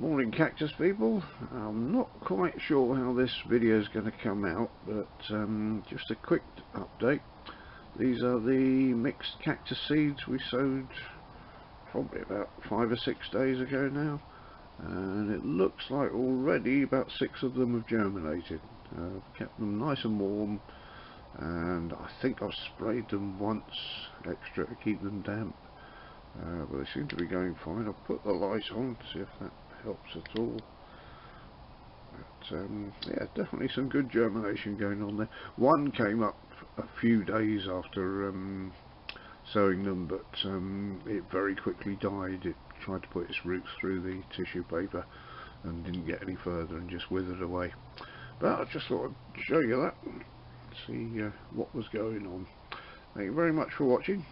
Morning cactus people. I'm not quite sure how this video is going to come out but um, just a quick update. These are the mixed cactus seeds we sowed probably about five or six days ago now and it looks like already about six of them have germinated. Uh, kept them nice and warm and I think I've sprayed them once extra to keep them damp uh, but they seem to be going fine. I'll put the light on to see if that helps at all. But um, yeah definitely some good germination going on there. One came up a few days after um, sowing them but um, it very quickly died. It tried to put its roots through the tissue paper and didn't get any further and just withered away. But I just thought I'd show you that see uh, what was going on. Thank you very much for watching